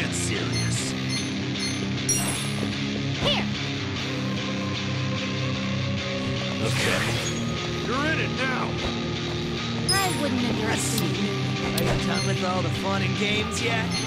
get serious. Here. Okay. You're in it now. I wouldn't have you. Are you done with all the fun and games yet?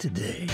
Today.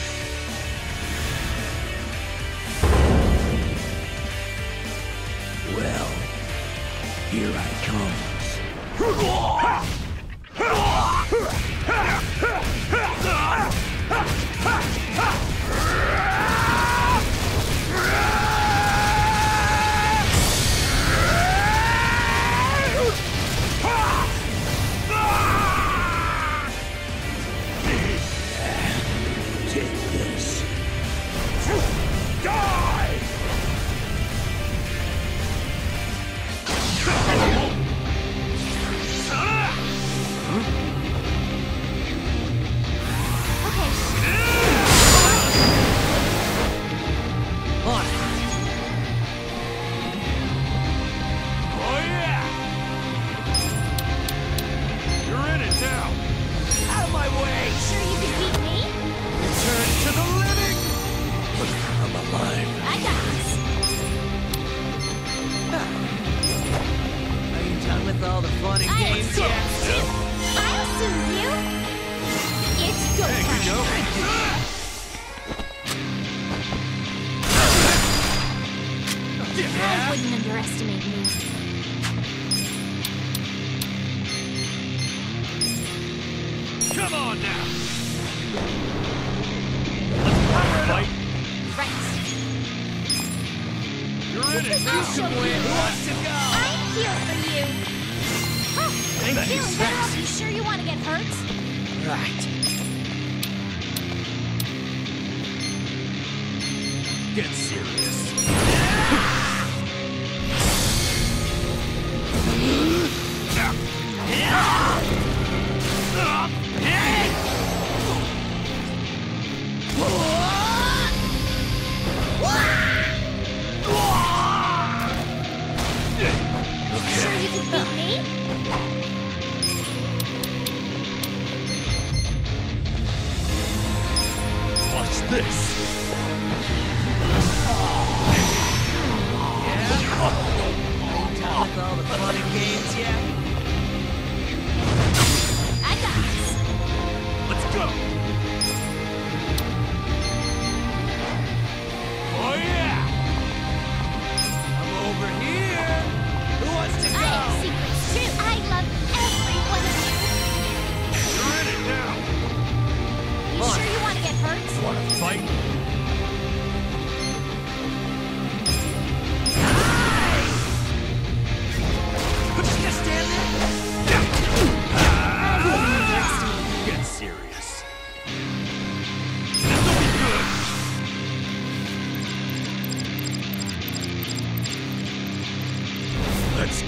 Get serious.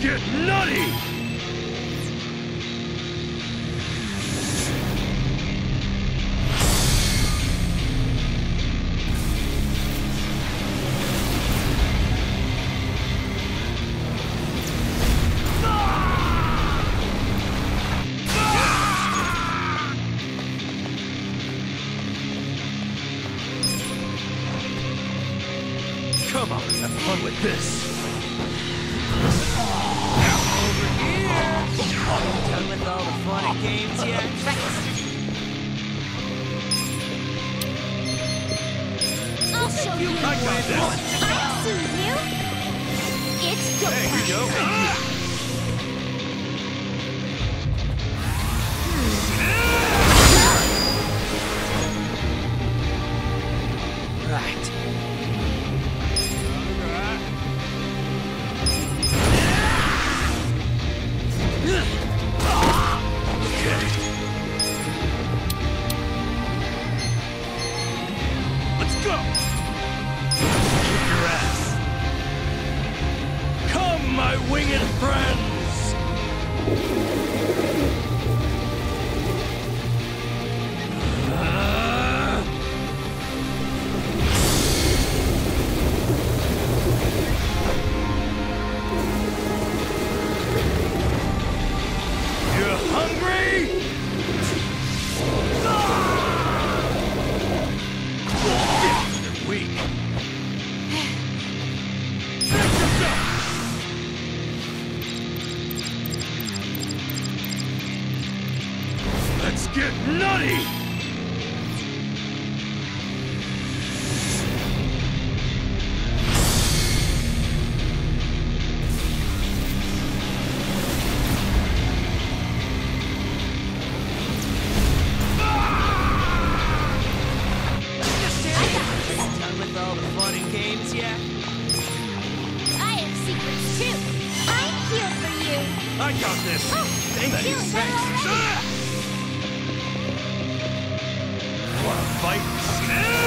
Get nutty! This. Oh, Thank you. feeling better already? Wanna fight?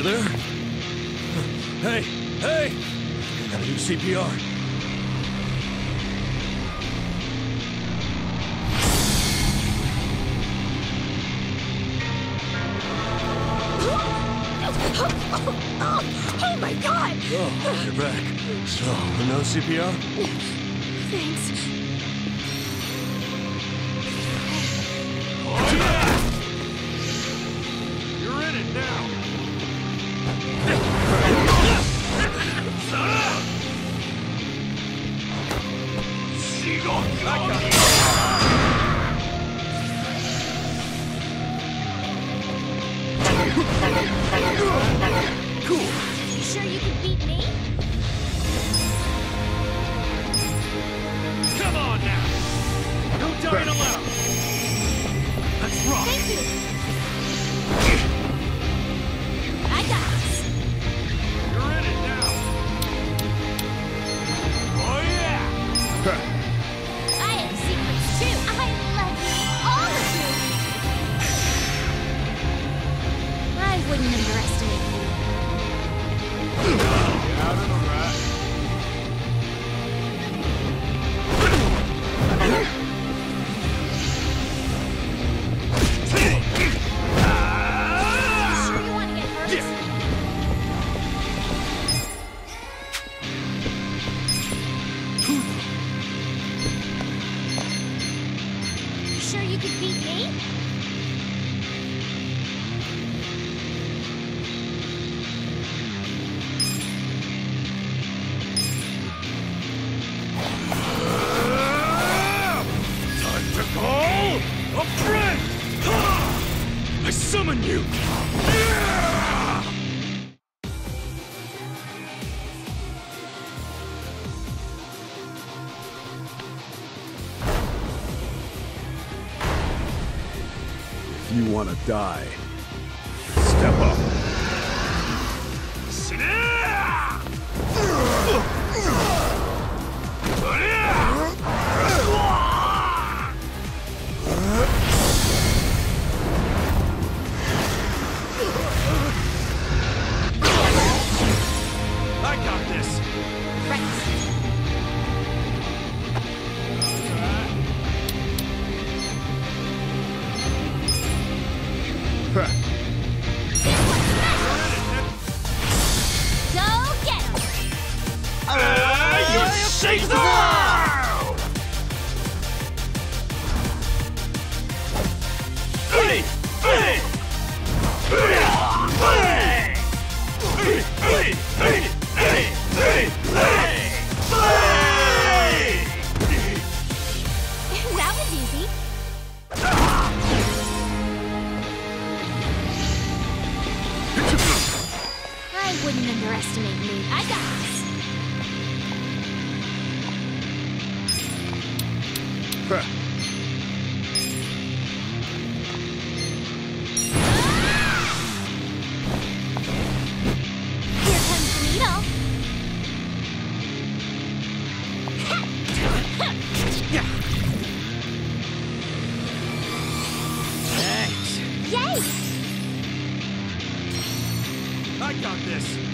You there? Hey, hey! I gotta do CPR. Oh, my God! Oh, you're back. So, no CPR? Thanks. Want to die, got this!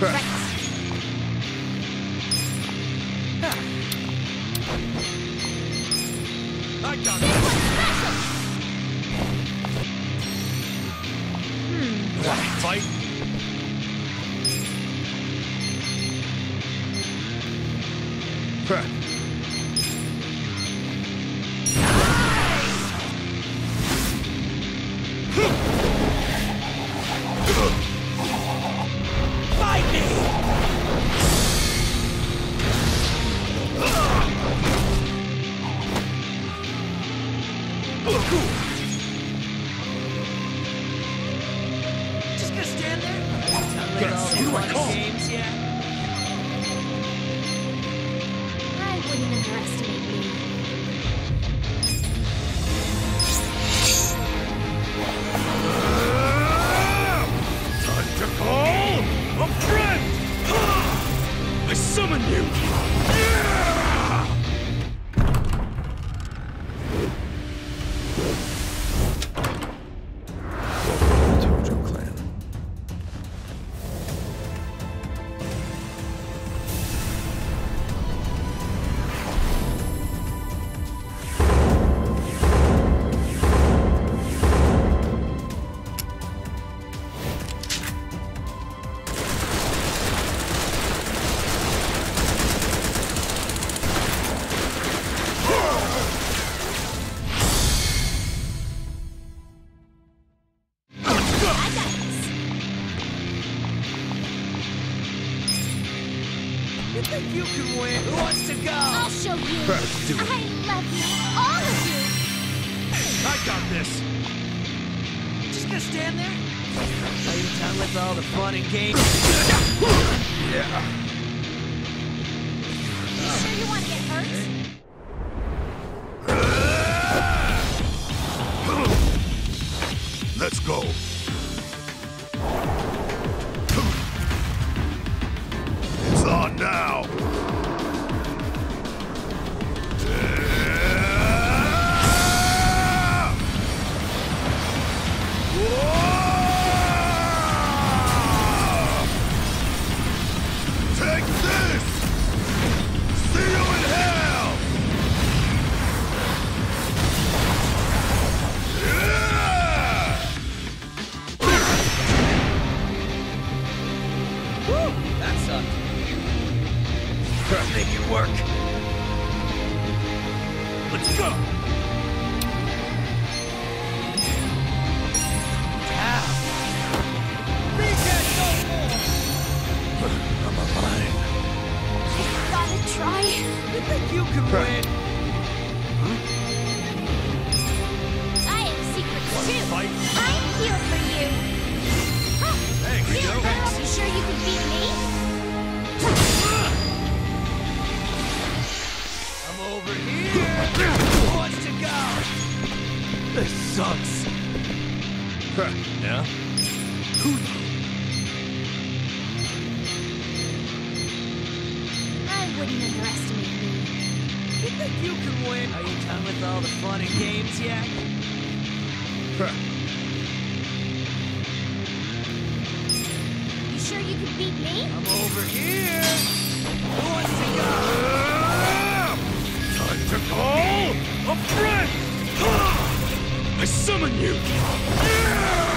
Right. Let's go. It's on now. This sucks. Yeah? Who I wouldn't underestimate me. You think you can win? Are you done with all the fun and games yet? You sure you can beat me? I'm over here! Who wants to go? Ah! Time to call a friend! I summon you! Yeah!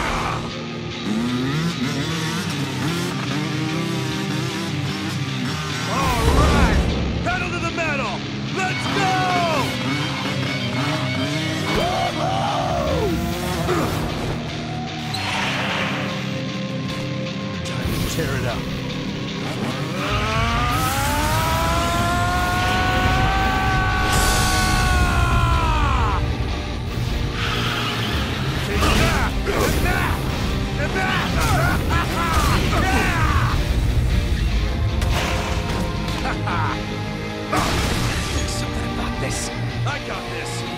got this.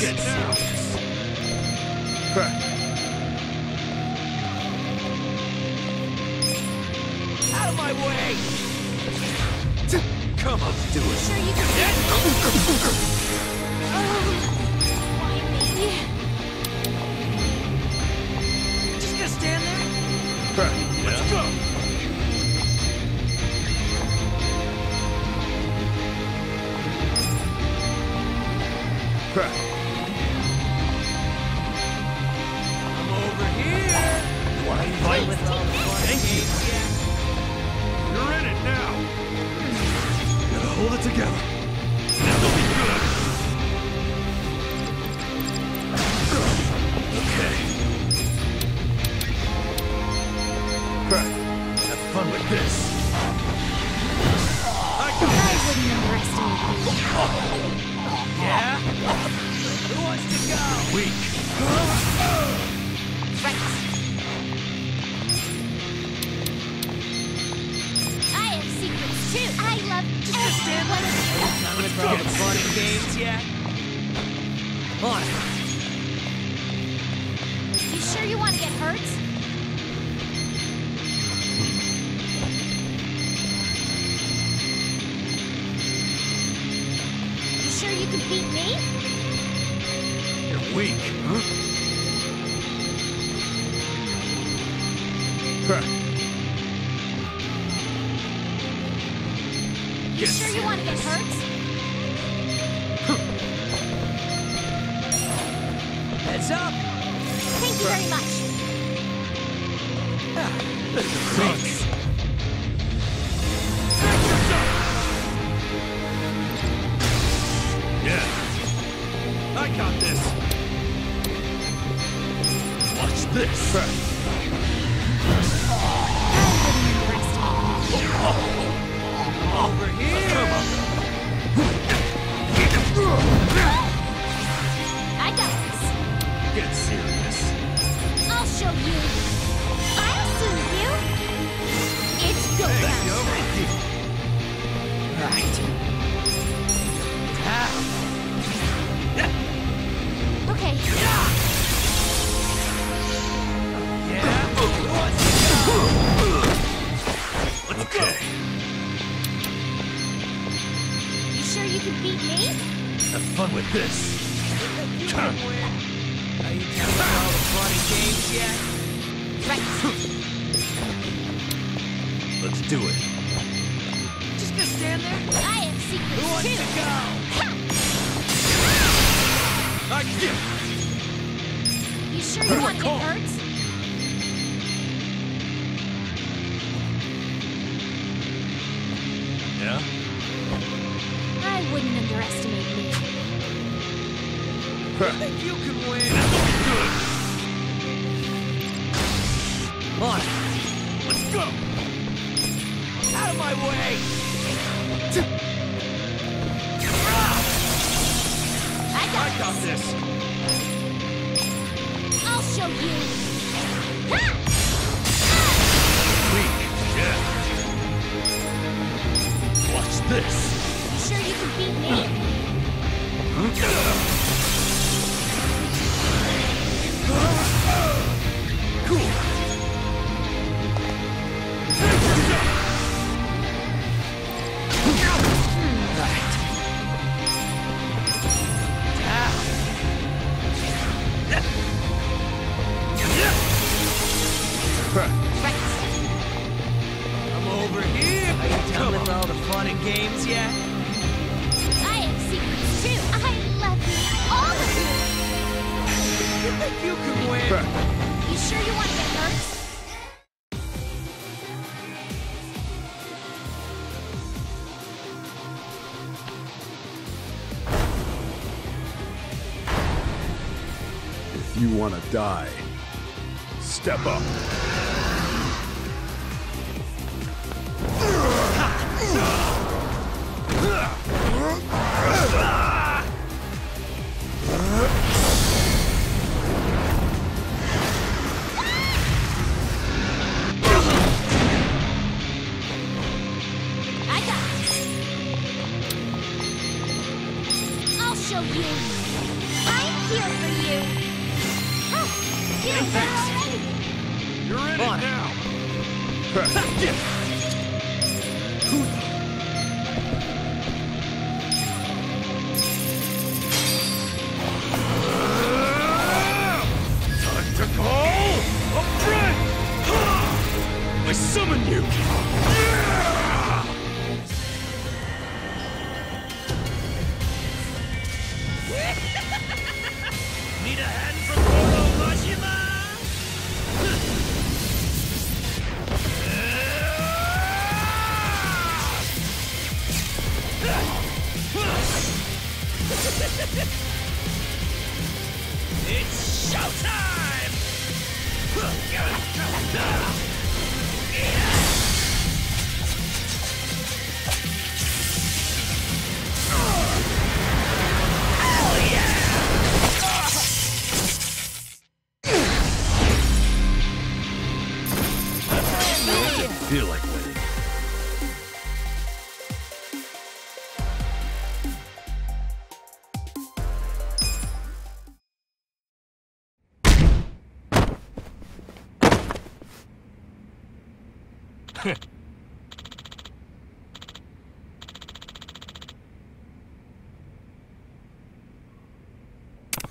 Get Out of my way! Come on, do it. Sure moves yet? On it. You sure you want to get hurt? You sure you can beat me? You're weak, huh? You sure you want to get hurt? Right. Yeah. Okay. You sure you can beat me? Have fun with this. die, You're in On it it. now!